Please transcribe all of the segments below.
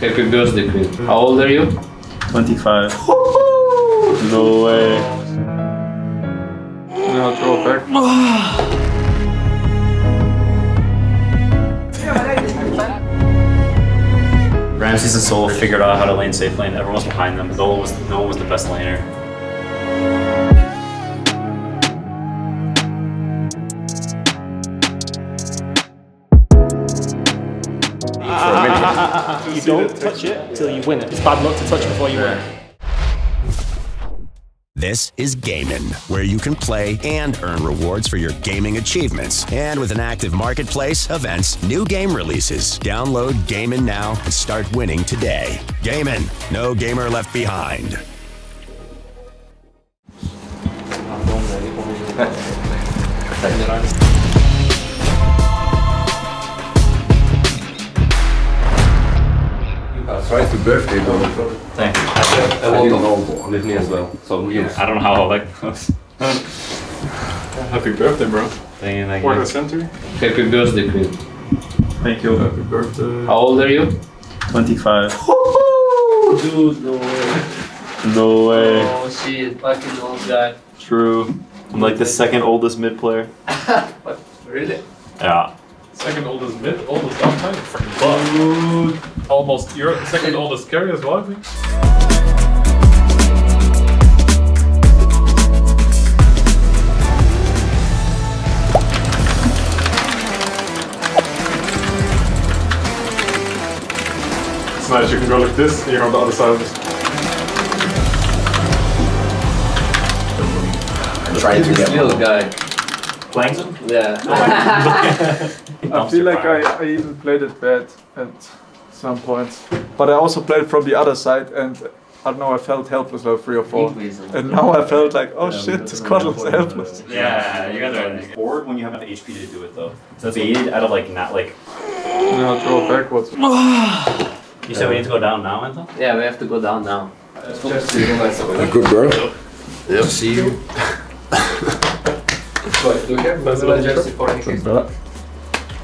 Happy birthday, Quinn. How old are you? 25. no way. Now throw back. Ah. Ramzes and Soul figured out how to lane safe lane. Everyone was behind them. No one was, no one was the best laner. You don't touch it till you win it. It's bad luck to touch before you win. This is Gaimin, where you can play and earn rewards for your gaming achievements. And with an active marketplace, events, new game releases, download Gaimin now and start winning today. Gaimin, no gamer left behind. Happy birthday, bro. Thank you. I want to know with me as well. So you. I don't know how old that goes. Happy birthday, bro. Thank you, thank Quarter you. century. Happy birthday, Quinn. Thank you. Happy birthday. How old are you? 25. Dude, no way. No way. Oh shit, fucking old guy. True. I'm like the second oldest mid player. But really? Yeah. Second oldest mid, oldest downtime, freaking buff. Almost, you're second oldest carrier as well, I think. It's nice, you can go like this, and you're on the other side of this. Trying to get Little guy. Playing some? Yeah. I feel like I, I even played it bad at some points. But I also played from the other side and uh, I don't know, I felt helpless level 3 or 4. And now I felt like, oh shit, this Coddle is helpless. Yeah, you guys are bored when you have the HP to do it though. So that's bait out of like not like. Now throw backwards. You said we need to go down now, Anton? yeah, we have to go down now. Good bro. Yep. See you.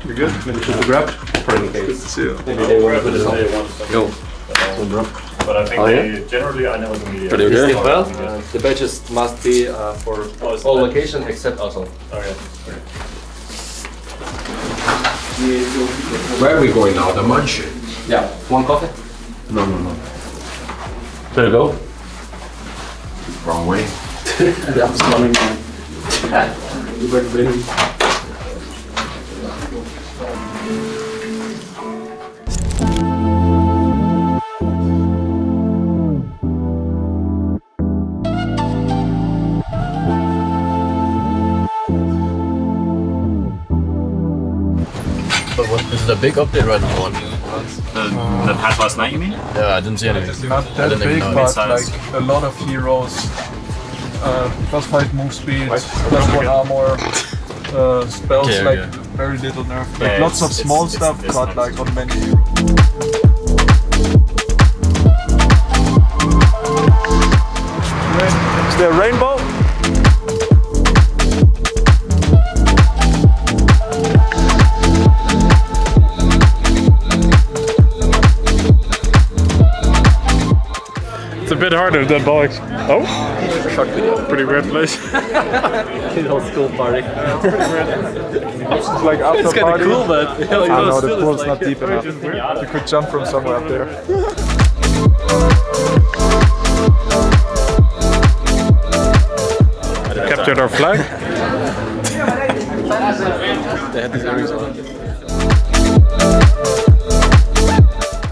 You good? Maybe should grab? Good to see you. Maybe they want to put it on Yo. But I think Oh, yeah? they, generally I never do media. Pretty Is okay. it well? the badges must be uh, for Oh, all locations except also. Oh, yeah. Where are we going now? The mansion? Yeah. One coffee? No, no, no. Better go. Wrong way. But what is it a big update right now? Or? The, the patch last night, you mean? Yeah, I didn't see anything. Not that big, but like a lot of heroes. Uh, plus 5 move speed, plus 1 armor. Uh, spells Okay, like okay. very little nerf. Like Yeah, lots of small it's- stuff, it's but nice. like on many heroes. Is there a rainbow? It's a bit harder than Bollocks. Oh? Pretty weird place. Old school party. It's like after It's kind party. of cool, but you know, I know the still pool's it's not deep enough. You could jump from somewhere up there. Captured our flag. They had these earrings on.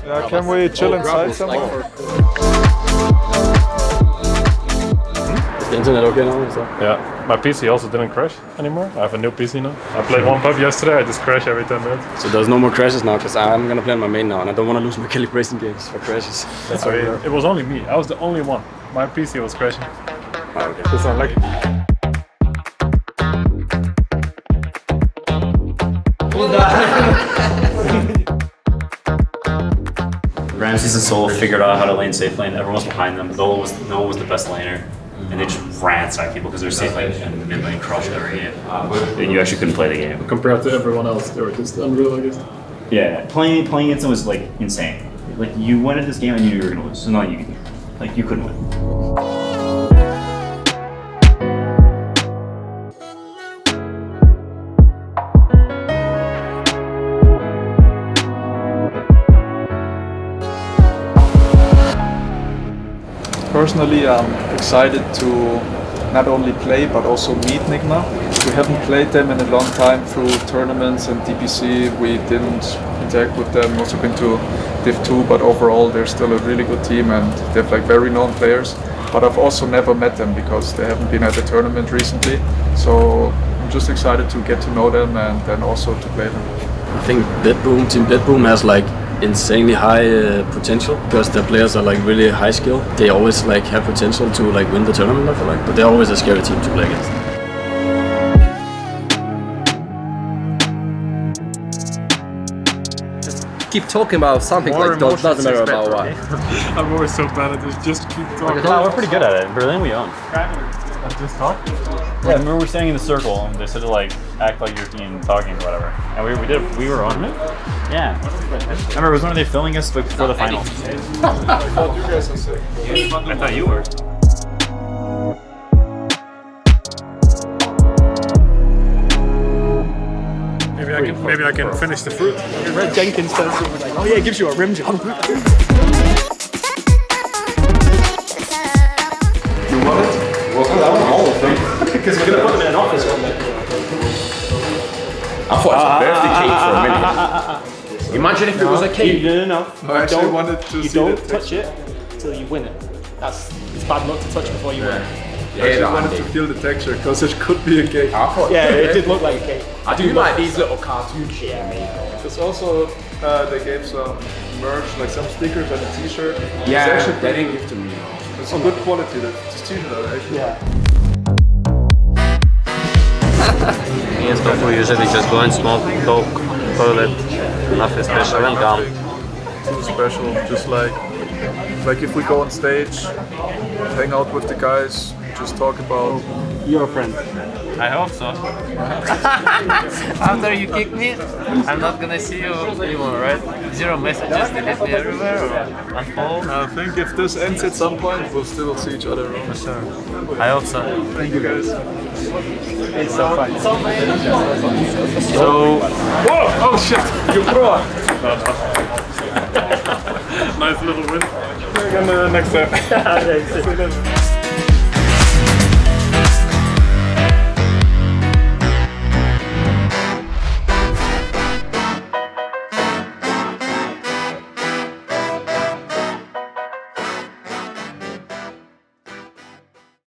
Yeah, can we chill inside somewhere? Internet okay now? Is that? Yeah, my PC also didn't crash anymore. I have a new PC now. I played one pub yesterday. I just crash every 10 minutes. So there's no more crashes now because I'm gonna play on my main now and I don't want to lose my calibration games for crashes. That's I mean, it was only me. I was the only one. My PC was crashing. Ah, just unlucky. Ramzes and Soul figured out how to lane safe lane. Everyone was behind them. No one was, no one was the best laner. And they just ransacked people because their safe lane and the mid lane crushed every game. And you actually couldn't play the game. Compared to everyone else, they were just unreal, I guess. Yeah, playing playing against them was like insane. Like you went into this game and you knew you were gonna lose. So not you. Like you couldn't win. Personally, I'm excited to not only play but also meet Nigma. We haven't played them in a long time through tournaments and DPC. We didn't interact with them. Also been to Div 2, but overall they're still a really good team and they have like very known players. But I've also never met them because they haven't been at a tournament recently. So I'm just excited to get to know them and then also to play them. I think BetBoom, Team BetBoom has like insanely high uh, potential because their players are like really high skill. They always like have potential to like win the tournament. I feel like, but they're always a scary team to play against. Just keep talking about something like don't, doesn't matter about what. I'm always so bad at this. Just keep talking. No, we're pretty good at it. In Berlin, we own. Just talk. Yeah, remember we were standing in the circle and they said to like act like European talking or whatever. And we, we did we were on it. Yeah. Remember it was when they filming us like, before the final. I thought you guys are sick. I thought you were. Maybe I can maybe I can finish the fruit. Red Jenkins says something like, oh yeah, it gives you a rim job. thought it was a birthday cake for a minute. Imagine if it was a cake. No, no, no. I actually don't, wanted to you see don't the touch it until you win it. That's it's bad luck to touch before you win. I actually wanted to feel the texture because it could be a cake. I thought Yeah, it did look like a cake. I do like these little cartoon shit. It's also uh, they gave some merch, like some stickers and a T-shirt. Yeah, it's actually they pretty didn't give to me. It's a good quality. The this T-shirt are actually. Yeah. And Stoffel usually just go and smoke, talk, toilet, nothing special and come. Too special. Just like like if we go on stage, hang out with the guys, just talk about. You're friend. I hope so. After you kick me, I'm not gonna see you anymore, right? Zero messages, delete me everywhere or unfollow? I think if this ends at some point, we'll still see each other around. Sure. I hope so. Thank you guys. It's so fun. So, Whoa! Oh shit! You pro! Nice little win. Next time.